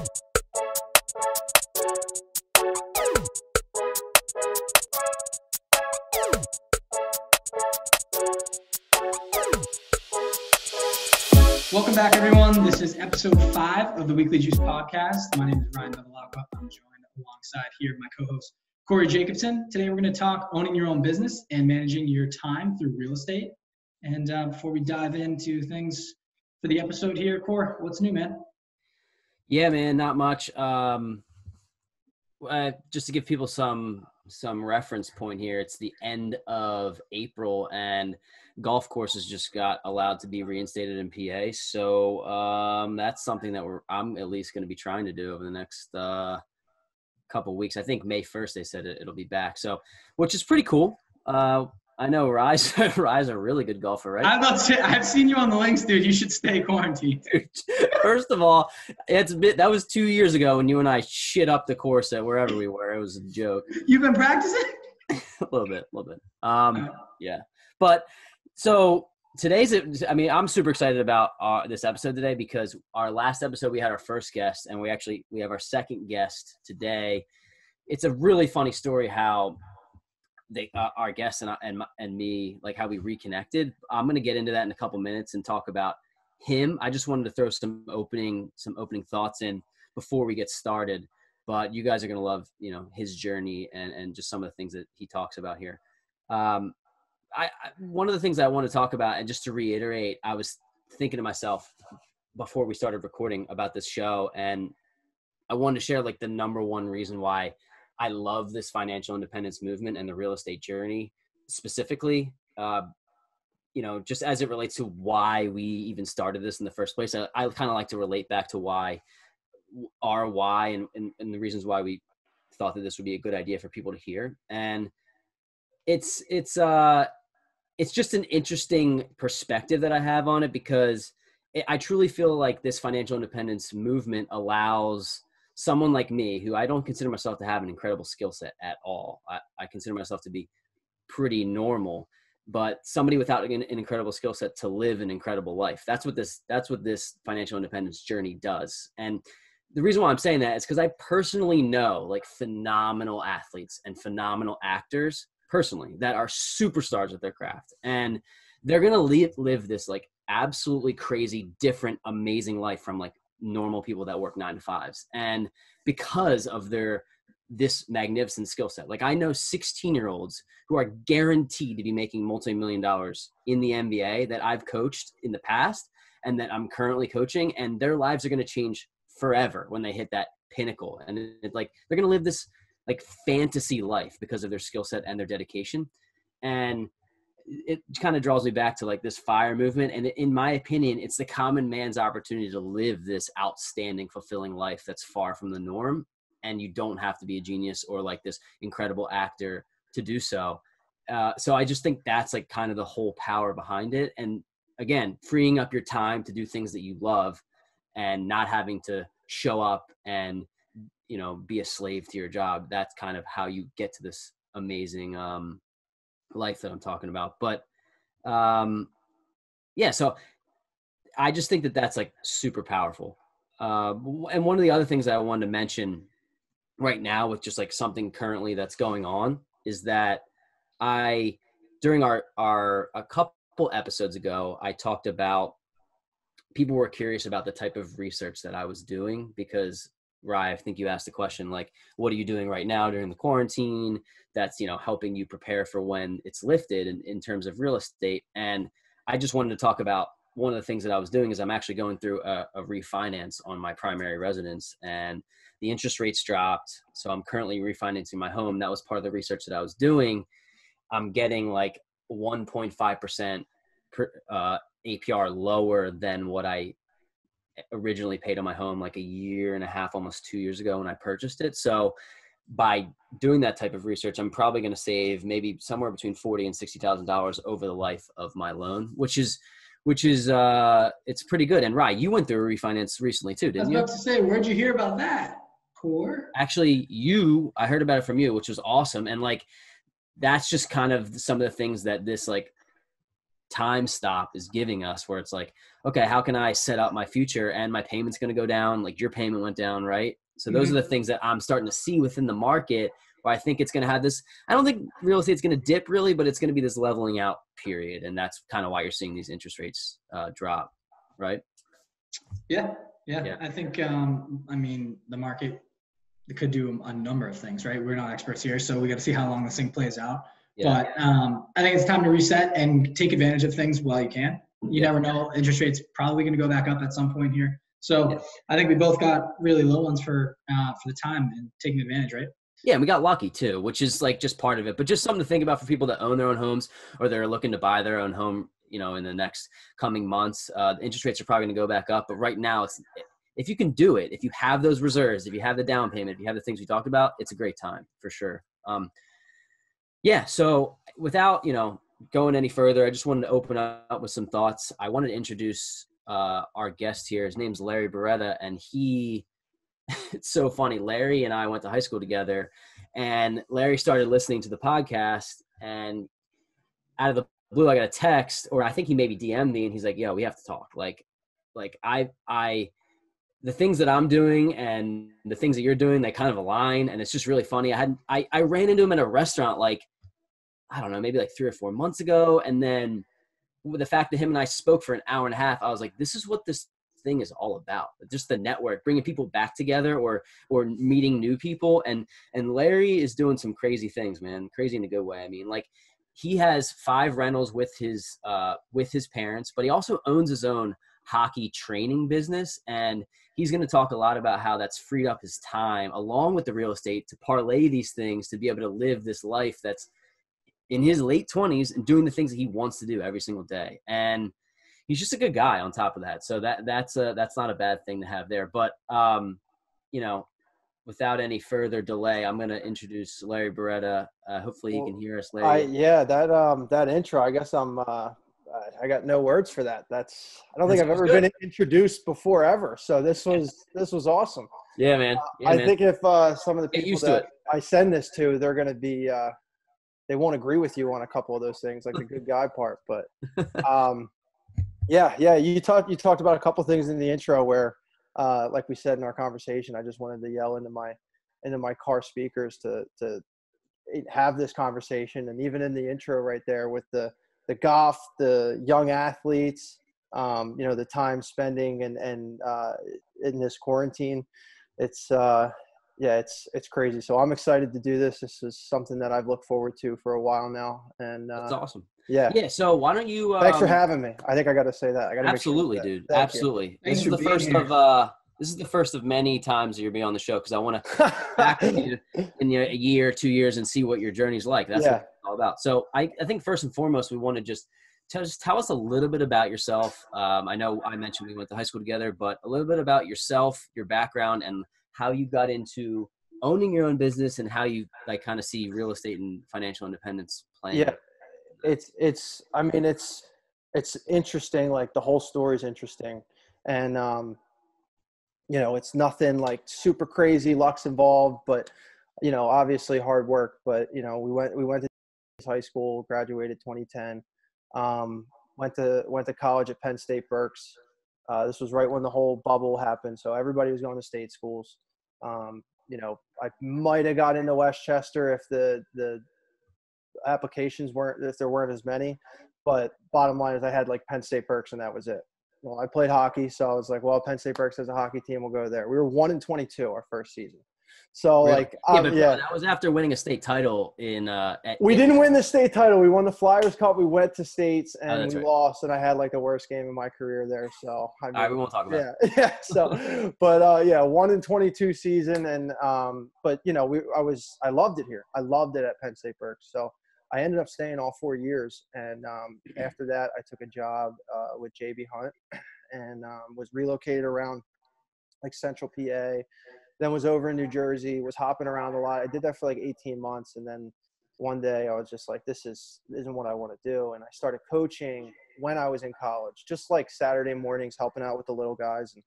Welcome back, everyone. This is episode five of the Weekly Juice podcast. My name is Ryan Bevilacqua. I'm joined alongside here my co-host Cory Jacobson. Today, we're going to talk owning your own business and managing your time through real estate. And uh, before we dive into things for the episode here, Core, what's new, man? Yeah, man, not much. Um, uh, just to give people some some reference point here, it's the end of April, and golf courses just got allowed to be reinstated in PA. So um, that's something that we're I'm at least going to be trying to do over the next uh, couple weeks. I think May first they said it, will be back. So which is pretty cool. Uh, I know Rise Rise a really good golfer, right? I'm to say, I've seen you on the links, dude. You should stay quarantined. First of all, it's bit that was two years ago when you and I shit up the course at wherever we were. It was a joke. You've been practicing? a little bit, a little bit. Um, yeah, but so today's i mean i'm super excited about uh, this episode today because our last episode we had our first guest and we actually we have our second guest today it's a really funny story how they uh, our guests and and and me like how we reconnected. I'm gonna get into that in a couple minutes and talk about him. I just wanted to throw some opening some opening thoughts in before we get started. But you guys are gonna love you know his journey and and just some of the things that he talks about here. Um, I, I one of the things I want to talk about and just to reiterate, I was thinking to myself before we started recording about this show and I wanted to share like the number one reason why I love this financial independence movement and the real estate journey specifically. Uh, you know, just as it relates to why we even started this in the first place, I, I kind of like to relate back to why our why and, and, and the reasons why we thought that this would be a good idea for people to hear. And it's it's uh it's just an interesting perspective that I have on it because it, I truly feel like this financial independence movement allows someone like me who I don't consider myself to have an incredible skill set at all. I, I, consider myself to be pretty normal, but somebody without an, an incredible skill set to live an incredible life. That's what this that's what this financial independence journey does. And the reason why I'm saying that is because I personally know like phenomenal athletes and phenomenal actors personally that are superstars at their craft. And they're gonna live live this like absolutely crazy, different, amazing life from like normal people that work nine to fives. And because of their this magnificent skill set like i know 16 year olds who are guaranteed to be making multi-million dollars in the nba that i've coached in the past and that i'm currently coaching and their lives are going to change forever when they hit that pinnacle. And it, like they're going to live this like fantasy life because of their skill set and their dedication. And it kind of draws me back to like this fire movement and in my opinion it's the common man's opportunity to live this outstanding fulfilling life that's far from the norm and you don't have to be a genius or like this incredible actor to do so. Uh, so i just think that's like kind of the whole power behind it and again freeing up your time to do things that you love and not having to show up and you know be a slave to your job that's kind of how you get to this amazing um life that I'm talking about. But um, yeah, so I just think that that's like super powerful. Uh, and one of the other things I wanted to mention right now with just like something currently that's going on is that I during our our a couple episodes ago I talked about people were curious about the type of research that I was doing because Rye, I think you asked the question like, what are you doing right now during the quarantine? That's you know helping you prepare for when it's lifted in, in terms of real estate. And I just wanted to talk about one of the things that I was doing is I'm actually going through a, a refinance on my primary residence, and the interest rates dropped. So I'm currently refinancing my home. That was part of the research that I was doing. I'm getting like 1.5 percent uh, APR lower than what I originally paid on my home like a year and a half, almost two years ago when I purchased it. So by doing that type of research, I'm probably going to save maybe somewhere between forty and sixty thousand dollars over the life of my loan, which is which is uh it's pretty good. And Rye, you went through a refinance recently too, didn't you? I was about to say, where'd you hear about that? Core? Actually, you I heard about it from you, which was awesome. And like that's just kind of some of the things that this like time stop is giving us where it's like okay how can i set up my future and my payment's going to go down like your payment went down right? So those mm-hmm. are the things that i'm starting to see within the market where i think it's going to have this i don't think real estate's going to dip really but it's going to be this leveling out period and that's kind of why you're seeing these interest rates uh, drop right? Yeah, yeah yeah. I think um i mean the market could do a number of things right? We're not experts here so we got to see how long this thing plays out yeah. But um, I think it's time to reset and take advantage of things while you can. You yeah. never know. Interest rates probably going to go back up at some point here. So yeah. I think we both got really low ones for uh, for the time and taking advantage, right? Yeah, we got lucky too, which is like just part of it. But just something to think about for people that own their own homes or they're looking to buy their own home. You know, in the next coming months, uh, the interest rates are probably going to go back up. But right now, it's if you can do it, if you have those reserves, if you have the down payment, if you have the things we talked about, it's a great time for sure. Um, yeah. So without, you know, going any further, I just wanted to open up with some thoughts. I wanted to introduce uh, our guest here. His name's Larry Barretta, and he, it's so funny. Larry and I went to high school together, and Larry started listening to the podcast, and out of the blue, I got a text, or I think he maybe DM'd me, and he's like, "Yo, we have to talk." Like, like I, I, the things that I'm doing and the things that you're doing, they kind of align, and it's just really funny. I had, I, I ran into him in a restaurant like I don't know, maybe like three or four months ago. And then with the fact that him and I spoke for an hour and a half, I was like, this is what this thing is all about just the network bringing people back together or or meeting new people and and larry is doing some crazy things man crazy in a good way i mean like he has five rentals with his uh with his parents but he also owns his own hockey training business and he's going to talk a lot about how that's freed up his time along with the real estate to parlay these things to be able to live this life that's in his late 20s and doing the things that he wants to do every single day. And he's just a good guy on top of that. So that that's a, that's not a bad thing to have there. But um, you know, without any further delay, I'm going to introduce Larry Barretta. Uh, hopefully, well, he can hear us. Larry. I, yeah, that um, that intro. I guess I'm. Uh, I got no words for that. That's. I don't think I've ever good. been introduced before ever. So this was this was awesome. Yeah, man. Yeah, I man. think if uh, some of the people that I send this to, they're going to be uh, they won't agree with you on a couple of those things, like the good guy part. But um, yeah, yeah, you talked you talked about a couple things in the intro where, uh, like we said in our conversation, I just wanted to yell into my into my car speakers to to have this conversation, and even in the intro right there with the the golf, the young athletes, um, you know, the time spending and and uh, in this quarantine, it's uh, yeah, it's it's crazy. So I'm excited to do this. This is something that I've looked forward to for a while now, and uh, that's awesome. Yeah, yeah. So why don't you? Um, Thanks for um, having me. I think I got to say that. I got to absolutely, sure dude. Thank absolutely. You. This is the first here. of uh, this is the first of many times that you'll be on the show because I want to back you in a year, two years, and see what your journey's like. That's yeah. what it's all about. So I, I think first and foremost, we want to just tell, just tell us a little bit about yourself. Um, I know I mentioned we went to high school together, but a little bit about yourself, your background, and how you got into owning your own business and how you like kind of see real estate and financial independence playing. Yeah, it's it's. I mean, it's it's interesting. Like the whole story is interesting, and um, you know, it's nothing like super crazy. Luck's involved, but you know, obviously hard work. But you know, we went we went to high school, graduated 2010. Um, went to went to college at Penn State Berks. Uh, this was right when the whole bubble happened, so everybody was going to state schools. Um, you know, I might have got into West Chester if the the applications weren't if there weren't as many. But bottom line is I had like Penn State Berks and that was it. Well, I played hockey, so I was like, well, Penn State Berks has a hockey team, we'll go there. We were one in twenty two our first season. So really? like, yeah, um, but yeah, that was after winning a state title in. Uh, at, we didn't win the state title. We won the Flyers Cup. We went to states oh, and oh, we right. lost, and I had like the worst game in my career there. So I mean, all right, we won't talk about. Yeah, yeah. So, but uh, yeah, one in twenty-two season, and um, but you know, we I was I loved it here. I loved it at Penn State Berks. So I ended up staying all four years, and um, after that, I took a job uh, with JB Hunt, and um, was relocated around like Central PA then was over in New Jersey, was hopping around a lot. I did that for like 18 months. And then one day I was just like, this is, isn't what I want to do. And I started coaching when I was in college, just like Saturday mornings, helping out with the little guys. And,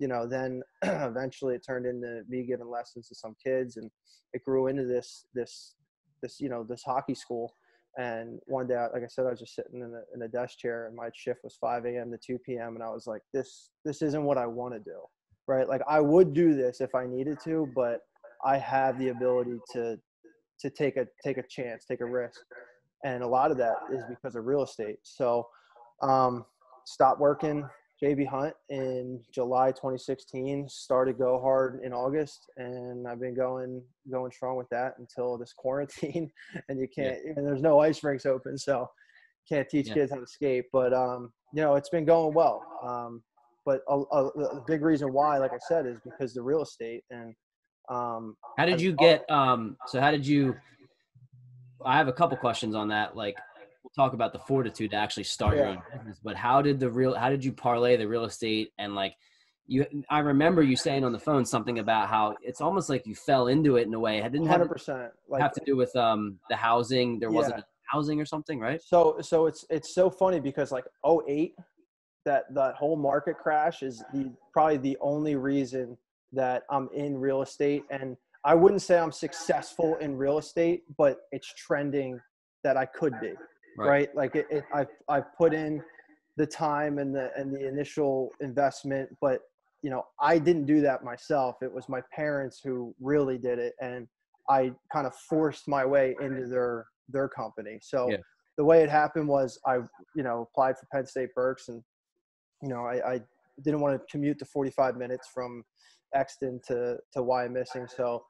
you know, then eventually it turned into me giving lessons to some kids and it grew into this, this, this, you know, this hockey school. And one day, like I said, I was just sitting in a, in a desk chair, and my shift was 5 a.m. to 2 p.m. And I was like, this this isn't what I want to do, right? Like I would do this if I needed to, but I have the ability to to take a take a chance, take a risk, and a lot of that is because of real estate. So, um, stopped working JB Hunt in July 2016. Started Go Hard in August, and I've been going going strong with that until this quarantine. And you can't, yeah. and there's no ice rinks open, so can't teach yeah. kids how to skate. But um, you know, it's been going well. Um, but a, a, a, big reason why, like I said, is because the real estate and. Um, how did you get? Um, so how did you? I have a couple questions on that. Like, talk about the fortitude to actually start yeah. your own business. But how did the real how did you parlay the real estate and like you I remember you saying on the phone something about how it's almost like you fell into it in a way. It didn't have, 100%. Like, have to do with um the housing. There wasn't housing or something, right? So so it's it's so funny because like 08 that that whole market crash is the probably the only reason that I'm in real estate and I wouldn't say I'm successful in real estate, but it's trending that I could be right, right? like it, it I've, I've put in the time and the and the initial investment but you know i didn't do that myself it was my parents who really did it and i kind of forced my way into their their company so yeah. the way it happened was i you know applied for penn state berks and you know i, I didn't want to commute to 45 minutes from exton to to Wyomissing so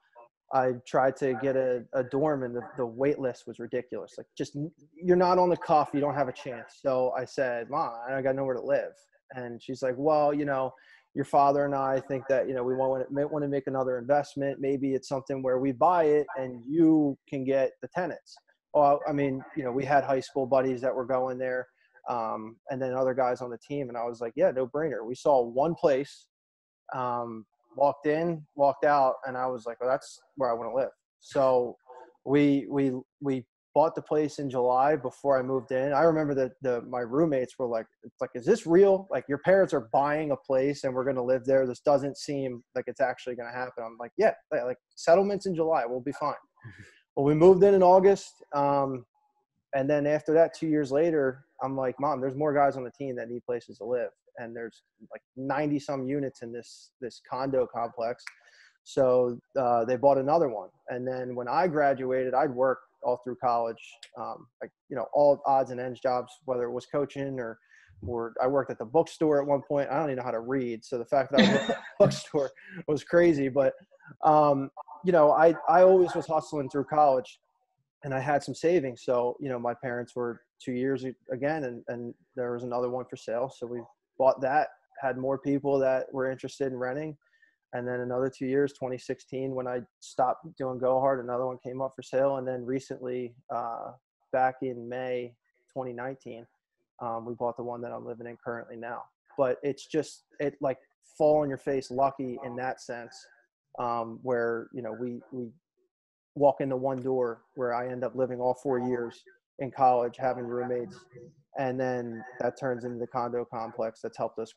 I tried to get a, a dorm and the, the wait list was ridiculous. Like just you're not on the cuff, you don't have a chance. So I said, Mom, I got nowhere to live. And she's like, Well, you know, your father and I think that, you know, we want to, want to make another investment. Maybe it's something where we buy it and you can get the tenants. Well, I mean, you know, we had high school buddies that were going there um, and then other guys on the team. And I was like, yeah, no brainer. We saw one place um, walked in, walked out, and I was like, well, that's where I want to live. So we we we bought the place in July before I moved in. I remember that the my roommates were like, like, is this real? Like your parents are buying a place and we're gonna live there. This doesn't seem like it's actually gonna happen. I'm like, yeah, like settlements in July, we'll be fine. well, we moved in in August. Um, and then after that, two years later, I'm like, mom, there's more guys on the team that need places to live and there's like 90 some units in this this condo complex. So uh, they bought another one. And then when i graduated i'd worked all through college um, like you know all odds and ends jobs whether it was coaching or or i worked at the bookstore at one point. I don't even know how to read so the fact that i was at the bookstore was crazy. But um, you know i i always was hustling through college and i had some savings. So you know my parents were two years again and, and there was another one for sale. So we bought that, had more people that were interested in renting. And then another two years, 2016, when I stopped doing Go Hard, another one came up for sale. And then recently, uh, back in May 2019, um, we bought the one that I'm living in currently now. But it's just, it like fall on your face lucky in that sense, um, where, you know, we, we walk into one door where I end up living all four years in college, having roommates, and then that turns into the condo complex that's helped us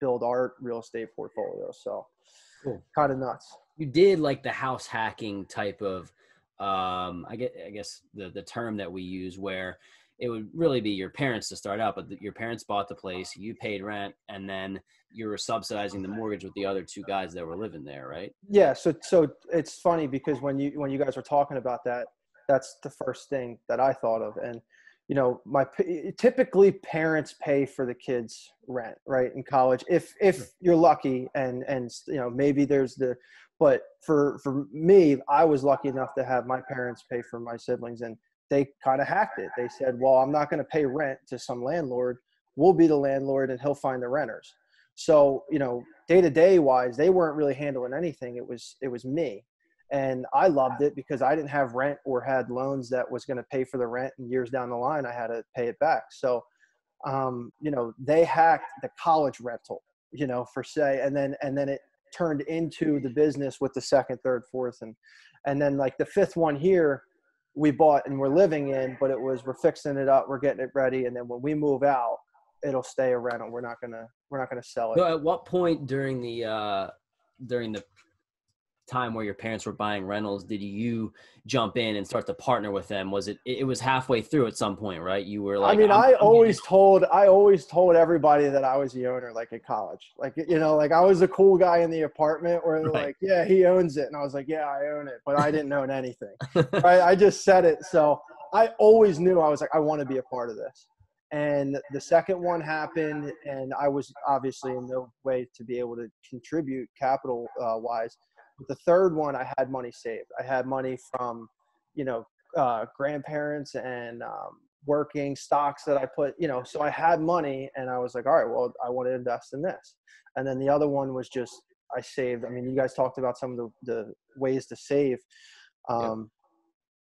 build our real estate portfolio. So cool. kind of nuts. You did like the house hacking type of, um, I get, I guess the the term that we use where it would really be your parents to start out, but the, your parents bought the place, you paid rent, and then you were subsidizing the mortgage with the other two guys that were living there, right? Yeah. So so it's funny because when you when you guys were talking about that, that's the first thing that I thought of, and you know my typically parents pay for the kids rent right in college if if you're lucky and and you know maybe there's the but for for me i was lucky enough to have my parents pay for my siblings and they kind of hacked it. They said well i'm not going to pay rent to some landlord. We'll be the landlord and he'll find the renters. So you know day to day wise they weren't really handling anything. It was it was me and I loved it because I didn't have rent or had loans that was going to pay for the rent and years down the line I had to pay it back. So, um, you know, they hacked the college rental, you know, for say, and then and then it turned into the business with the second, third, fourth, and and then like the fifth one here, we bought and we're living in, but it was we're fixing it up, we're getting it ready, and then when we move out, it'll stay a rental. We're not gonna we're not gonna sell it. So at what point during the uh, during the time where your parents were buying rentals, did you jump in and start to partner with them? Was it it was halfway through at some point, right? You were like I mean, i always told I always told everybody that I was the owner like in college. Like you know, like I was the cool guy in the apartment where they're Right. like, "Yeah, he owns it." And I was like, "Yeah, I own it." But I didn't own anything. right? I just said it. So I always knew I was like, I want to be a part of this. And the second one happened, and I was obviously in no way to be able to contribute capital uh, wise. The third one, I had money saved. I had money from, you know, uh, grandparents and um, working stocks that I put, you know, so I had money, and I was like, all right, well, I want to invest in this. And then the other one was just I saved. I mean, you guys talked about some of the, the ways to save. Um,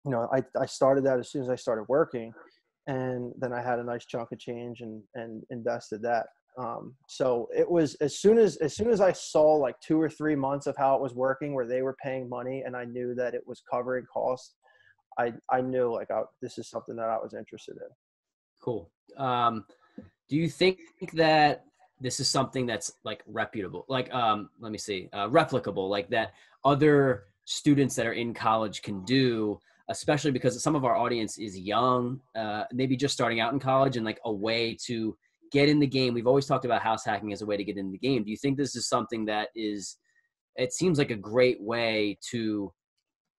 You know, I, I started that as soon as I started working, and then I had a nice chunk of change and and invested that. Um, so it was as soon as as soon as I saw like two or three months of how it was working, where they were paying money, and I knew that it was covering costs. I I knew like I, this is something that I was interested in. Cool. Um, do you think that this is something that's like reputable? Like, um, let me see, uh, replicable, like that other students that are in college can do, especially because some of our audience is young, uh, maybe just starting out in college, and like a way to get in the game. We've always talked about house hacking as a way to get in the game. Do you think this is something that is? It seems like a great way to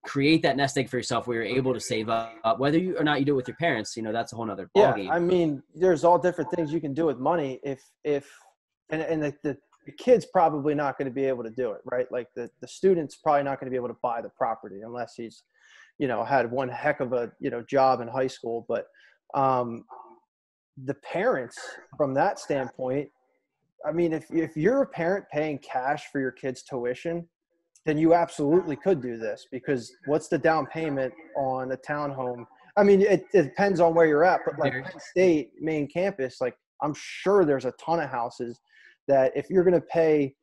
create that nest egg for yourself where you're able to save up, whether you or not you do it with your parents. You know, that's a whole nother Yeah, ballgame. I mean, there's all different things you can do with money. If if and and the, the, the kid's probably not going to be able to do it, right? Like the the student's probably not going to be able to buy the property unless he's, you know, had one heck of a you know job in high school. But um, the parents, from that standpoint, I mean, if if you're a parent paying cash for your kid's tuition, then you absolutely could do this because what's the down payment on a townhome? I mean, it, it depends on where you're at, but like Penn State main campus, like I'm sure there's a ton of houses that if you're going to pay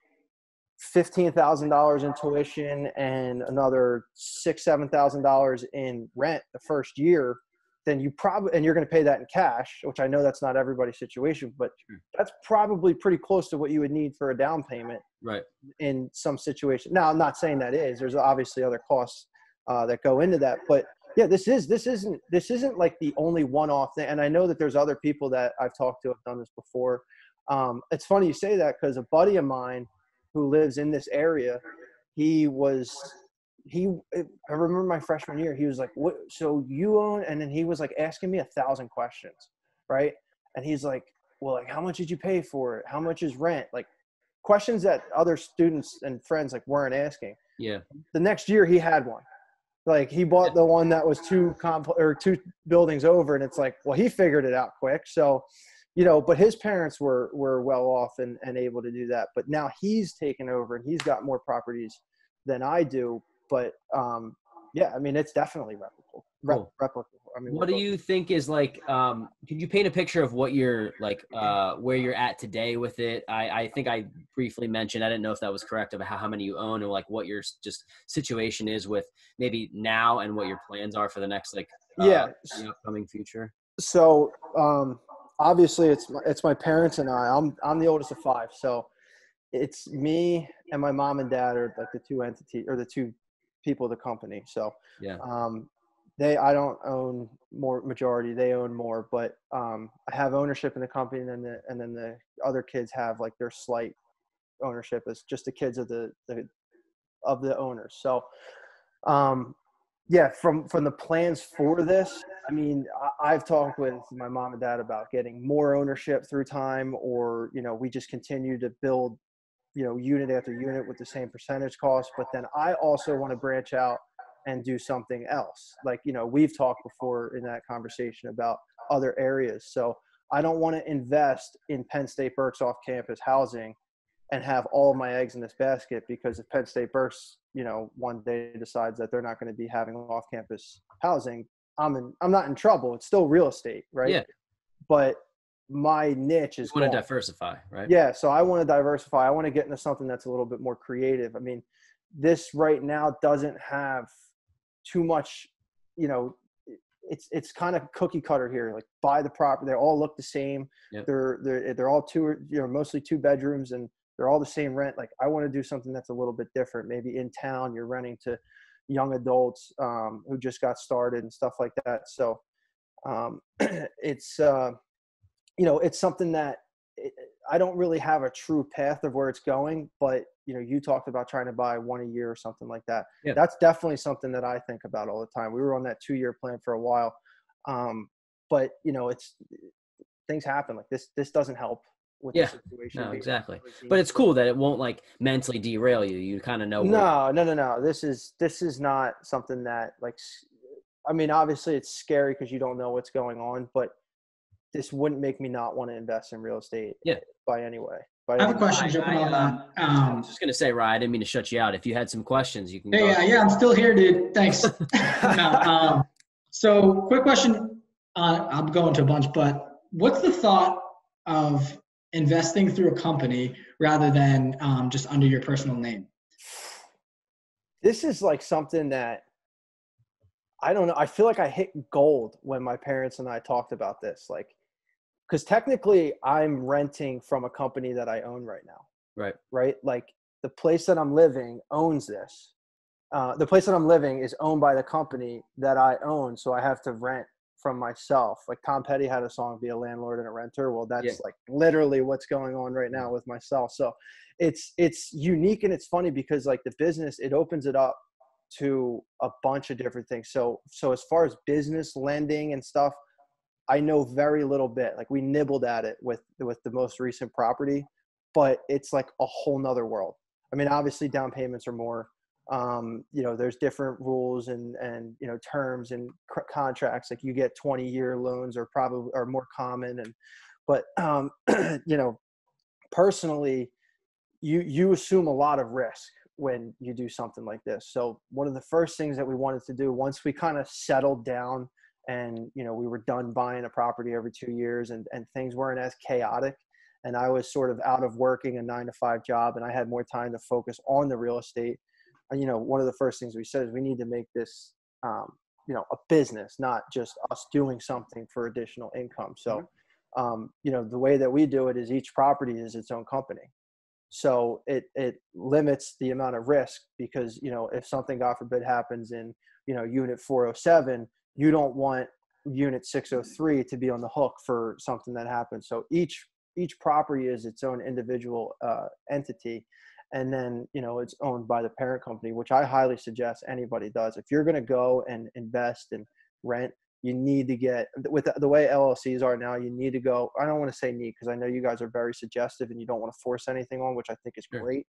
fifteen thousand dollars in tuition and another six seven thousand dollars in rent the first year, then you probably and you're going to pay that in cash, which I know that's not everybody's situation, but Sure. that's probably pretty close to what you would need for a down payment right. in some situation. Now, I'm not saying that is. There's obviously other costs uh, that go into that, but yeah, this is this isn't this isn't like the only one-off thing. And I know that there's other people that I've talked to have done this before. Um, it's funny you say that because a buddy of mine who lives in this area, he was he. I remember my freshman year. He was like, "What? So you own?" And then he was like asking me a thousand questions, right? And he's like, "Well, like, how much did you pay for it? How much is rent? Like, questions that other students and friends like weren't asking. Yeah. The next year he had one. Like he bought the one that was two comp or two buildings over, and it's like, well, he figured it out quick. So, you know, but his parents were were well off and, and able to do that. But now he's taken over and he's got more properties than I do. But um, yeah, I mean, it's definitely replicable. Rep- Cool. replicable. I mean, What do you think is like? Um, can you paint a picture of what you're like, uh, where you're at today with it? I, I think I briefly mentioned. I didn't know if that was correct of how, how many you own or like what your just situation is with maybe now and what your plans are for the next like uh, Yeah. the upcoming future. so um, obviously it's my, it's my parents and I. I'm I'm the oldest of five, so it's me and my mom and dad are like the two entity or the two people of the company. So Yeah. um, they I don't own more majority; they own more, but um, I have ownership in the company, and then the, and then the other kids have like their slight ownership as just the kids of the, the of the owners. So um, yeah, from from the plans for this, I mean, I, I've talked with my mom and dad about getting more ownership through time, or you know, we just continue to build, you know, unit after unit with the same percentage cost. But then I also want to branch out and do something else. Like you know, we've talked before in that conversation about other areas. So I don't want to invest in Penn State Berks off campus housing and have all my eggs in this basket because if Penn State Berks, you know, one day decides that they're not going to be having off-campus housing, I'm in. I'm not in trouble. It's still real estate, right? Yeah. But my niche You is want to diversify, right? Yeah, so I want to diversify. I want to get into something that's a little bit more creative. I mean, this right now doesn't have too much, you know, it's it's kind of cookie cutter here. Like buy the property, they all look the same. Yep. They're they're they're all two, you know, mostly two bedrooms, and they're all the same rent. Like I want to do something that's a little bit different. Maybe in town, you're renting to young adults um, who just got started and stuff like that. So um, it's uh, you know it's something that it, I don't really have a true path of where it's going, but you know, you talked about trying to buy one a year or something like that. Yeah. That's definitely something that I think about all the time. We were on that two year plan for a while. Um, but you know, it's things happen like this, this doesn't help with yeah. the situation. No, exactly. But it's cool that it won't like mentally derail you. You kind of know. No, no, no, no. This is, this is not something that like, I mean, obviously it's scary because you don't know what's going on, but this wouldn't make me not want to invest in real estate yeah. by any way. By I have a question jumping on that. Um, I was just gonna say, Ryan, I didn't mean to shut you out. If you had some questions, you can. Yeah, yeah, yeah. I'm still here, dude. Thanks. no, um, so, quick question. Uh, I'm going to a bunch, but what's the thought of investing through a company rather than um, just under your personal name? This is like something that I don't know. I feel like I hit gold when my parents and I talked about this. Like, because technically I'm renting from a company that I own right now. Right. Right. Like the place that I'm living owns this. Uh, the place that I'm living is owned by the company that I own, so I have to rent from myself. Like Tom Petty had a song "Be a Landlord and a Renter." Well, that's yeah. like literally what's going on right now with myself. So it's it's unique and it's funny because like the business it opens it up to a bunch of different things. So so as far as business lending and stuff, I know very little bit. Like we nibbled at it with with the most recent property, but it's like a whole nother world. I mean, obviously down payments are more. Um, you know, there's different rules and and you know terms and contracts. Like you get 20 year loans are probably are more common. And but um, you know, personally, you you assume a lot of risk when you do something like this. So one of the first things that we wanted to do once we kind of settled down and you know we were done buying a property every two years and, and things weren't as chaotic and i was sort of out of working a nine to five job and i had more time to focus on the real estate. And you know one of the first things we said is we need to make this um, you know a business not just us doing something for additional income. So mm-hmm. um, you know the way that we do it is each property is its own company. So it it limits the amount of risk because you know if something god forbid happens in you know unit 407 you don't want unit 603 to be on the hook for something that happens so each each property is its own individual uh, entity and then you know it's owned by the parent company which i highly suggest anybody does. If you're going to go and invest and rent you need to get with the, the way llcs are now you need to go i don't want to say need because i know you guys are very suggestive and you don't want to force anything on which i think is great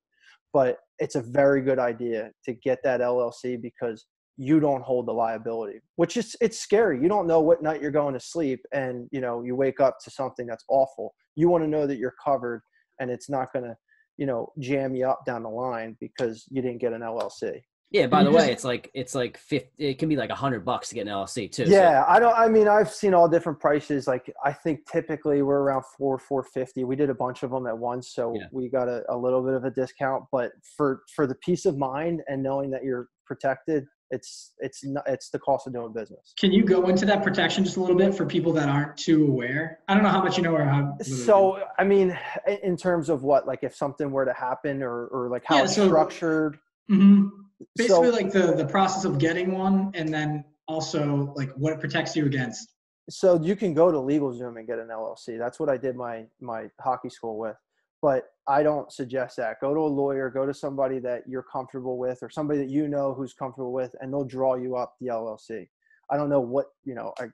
but it's a very good idea to get that llc because you don't hold the liability which is it's scary you don't know what night you're going to sleep and you know you wake up to something that's awful you want to know that you're covered and it's not going to you know jam you up down the line because you didn't get an llc yeah by the way it's like it's like 50 it can be like a hundred bucks to get an llc too yeah so. i don't i mean i've seen all different prices like i think typically we're around four 450 we did a bunch of them at once so yeah. we got a, a little bit of a discount but for for the peace of mind and knowing that you're protected it's it's not, it's the cost of doing business. Can you go into that protection just a little bit for people that aren't too aware? I don't know how much you know or how. So I mean, in terms of what, like if something were to happen, or or like how yeah, it's so, structured. Mm-hmm. Basically, so, like the the process of getting one, and then also like what it protects you against. So you can go to LegalZoom and get an LLC. That's what I did my my hockey school with but I don't suggest that. Go to a lawyer, go to somebody that you're comfortable with or somebody that you know who's comfortable with and they'll draw you up the LLC. I don't know what, you know, a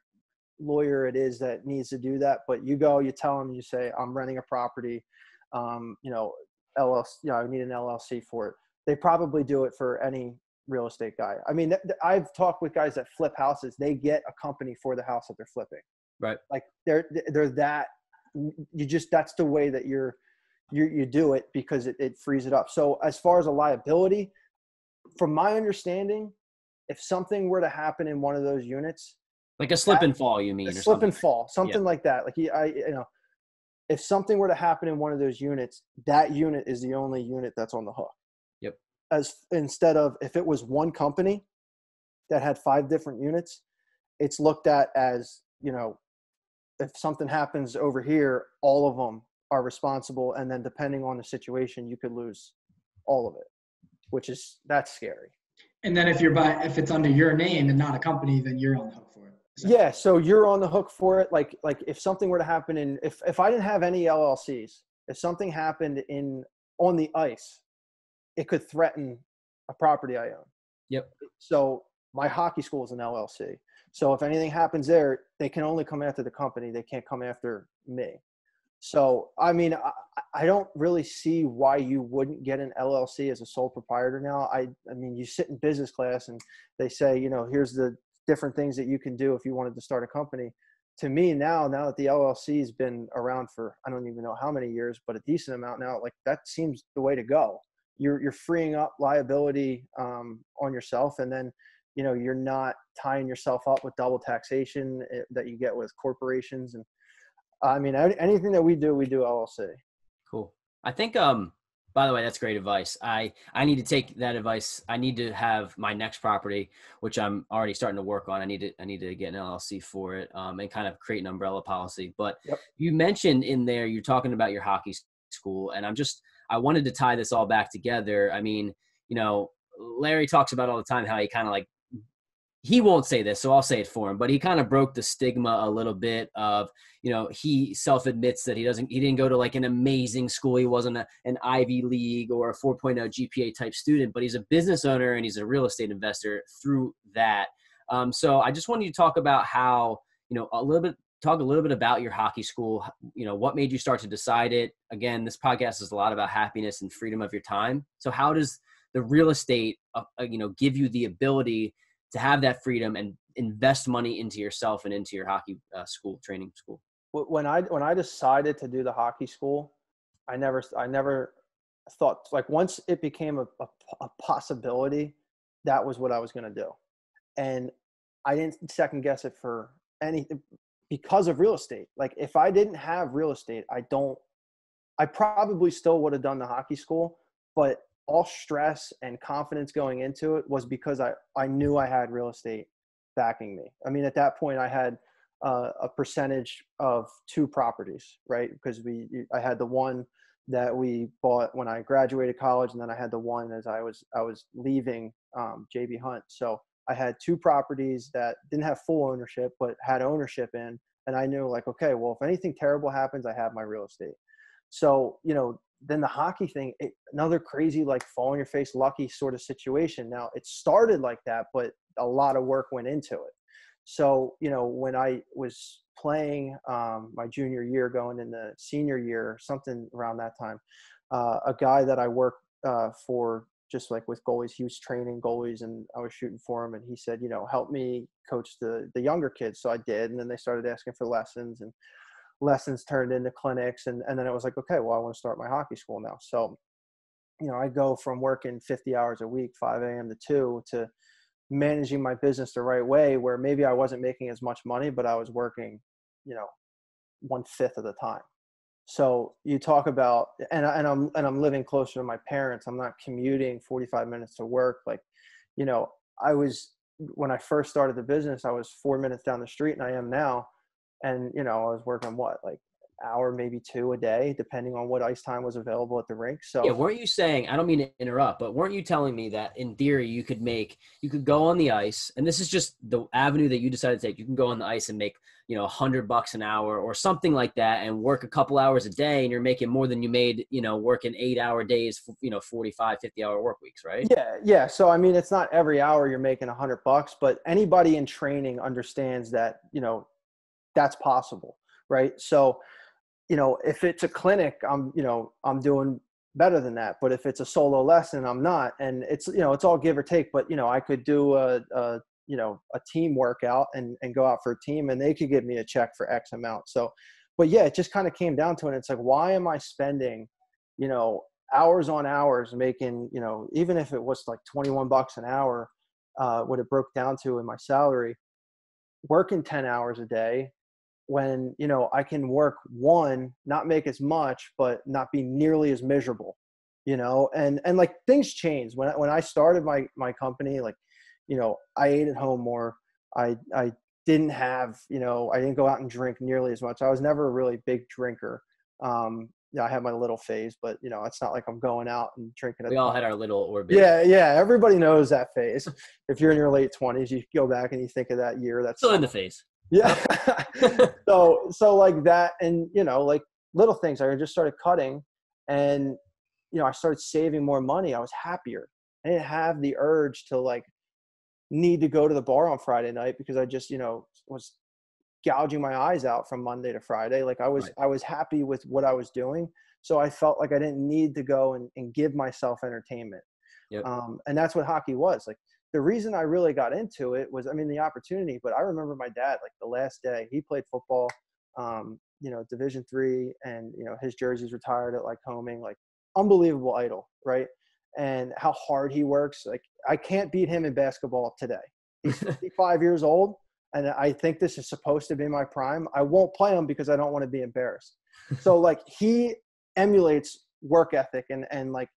lawyer it is that needs to do that, but you go, you tell them, you say, I'm renting a property, um, you know, LLC, you know, I need an LLC for it. They probably do it for any real estate guy. I mean, th- th- I've talked with guys that flip houses. They get a company for the house that they're flipping. Right. Like they're, they're that, you just, that's the way that you're, you, you do it because it, it frees it up. So as far as a liability, from my understanding, if something were to happen in one of those units, like a slip that, and fall, you mean? A slip and fall, something yeah. like that. Like I, you know, if something were to happen in one of those units, that unit is the only unit that's on the hook. Yep. As instead of if it was one company that had five different units, it's looked at as you know, if something happens over here, all of them are responsible and then depending on the situation you could lose all of it which is that's scary. And then if you're by if it's under your name and not a company then you're on the hook for it so. yeah so you're on the hook for it. Like like if something were to happen in if if i didn't have any llcs if something happened in on the ice it could threaten a property i own. Yep. So my hockey school is an llc so if anything happens there they can only come after the company. They can't come after me so, I mean, I, I, don't really see why you wouldn't get an LLC as a sole proprietor now. I, I mean, you sit in business class and they say, you know, here's the different things that you can do if you wanted to start a company. To me now, now that the LLC has been around for I don't even know how many years, but a decent amount now, like that seems the way to go. You're you're freeing up liability um, on yourself, and then you know you're not tying yourself up with double taxation eh, that you get with corporations and I mean, anything that we do, we do LLC. Cool. I think, um, by the way, that's great advice. I, I need to take that advice. I need to have my next property, which I'm already starting to work on. I need to, I need to get an LLC for it, um, and kind of create an umbrella policy. But yep. you mentioned in there, you're talking about your hockey school, and I'm just, I wanted to tie this all back together. I mean, you know, Larry talks about all the time how he kind of like he won't say this, so I'll say it for him. But he kind of broke the stigma a little bit of, you know, he self admits that he doesn't, he didn't go to like an amazing school. He wasn't a, an Ivy League or a 4.0 GPA type student, but he's a business owner and he's a real estate investor through that. Um, so I just wanted you to talk about how, you know, a little bit, talk a little bit about your hockey school. You know, what made you start to decide it? Again, this podcast is a lot about happiness and freedom of your time. So how does the real estate, uh, uh you know, give you the ability to have that freedom and invest money into yourself and into your hockey uh, school training school. When i when i decided to do the hockey school i never i never thought like once it became a, a, a possibility that was what i was going to do. And i didn't second guess it for anything because of real estate. Like if i didn't have real estate i don't i probably still would have done the hockey school but all stress and confidence going into it was because I, I knew I had real estate backing me. I mean, at that point, I had uh, a percentage of two properties, right? Because we, I had the one that we bought when I graduated college, and then I had the one as I was I was leaving um, JB Hunt. So I had two properties that didn't have full ownership, but had ownership in, and I knew like, okay, well, if anything terrible happens, I have my real estate. So you know, then the hockey thing, it, another crazy like fall on your face lucky sort of situation. Now it started like that, but a lot of work went into it. So you know when I was playing um, my junior year, going in the senior year, something around that time, uh, a guy that I worked uh, for just like with goalies, he was training goalies and I was shooting for him. And he said, you know, help me coach the, the younger kids. So I did. And then they started asking for lessons and lessons turned into clinics and, and then it was like okay well i want to start my hockey school now. So you know i go from working 50 hours a week 5 a.m to 2 to managing my business the right way where maybe i wasn't making as much money but i was working you know one fifth of the time. So you talk about and, and i'm and i'm living closer to my parents i'm not commuting 45 minutes to work like you know i was when i first started the business i was four minutes down the street and i am now and you know i was working what like hour maybe two a day depending on what ice time was available at the rink so yeah weren't you saying i don't mean to interrupt but weren't you telling me that in theory you could make you could go on the ice and this is just the avenue that you decided to take you can go on the ice and make you know a hundred bucks an hour or something like that and work a couple hours a day and you're making more than you made you know working eight hour days you know 45 50 hour work weeks right? Yeah yeah so i mean it's not every hour you're making a hundred bucks but anybody in training understands that you know that's possible right? So you know if it's a clinic i'm you know i'm doing better than that. But if it's a solo lesson i'm not. And it's you know it's all give or take. But you know i could do a, a you know a team workout and and go out for a team and they could give me a check for x amount. So but yeah it just kind of came down to it. It's like why am i spending you know hours on hours making you know even if it was like 21 bucks an hour uh, what it broke down to in my salary working 10 hours a day when you know i can work one not make as much but not be nearly as miserable you know and and like things change when I, when i started my my company like you know i ate at home more i i didn't have you know i didn't go out and drink nearly as much i was never a really big drinker um yeah, I had my little phase, but you know, it's not like I'm going out and drinking. We all had our little orbit. Yeah, yeah. Everybody knows that phase. if you're in your late twenties, you go back and you think of that year. That's still in the phase. Yeah. so so like that, and you know, like little things. I just started cutting, and you know, I started saving more money. I was happier. I didn't have the urge to like need to go to the bar on Friday night because I just, you know, was gouging my eyes out from Monday to Friday. Like I was, right. I was happy with what I was doing. So I felt like I didn't need to go and, and give myself entertainment. Yep. Um, and that's what hockey was. Like the reason I really got into it was, I mean, the opportunity, but I remember my dad, like the last day he played football, um, you know, division three and, you know, his jersey's retired at like homing, like unbelievable idol. Right. And how hard he works. Like I can't beat him in basketball today. He's 55 years old and I think this is supposed to be my prime. I won't play him because I don't want to be embarrassed. so like he emulates work ethic and and like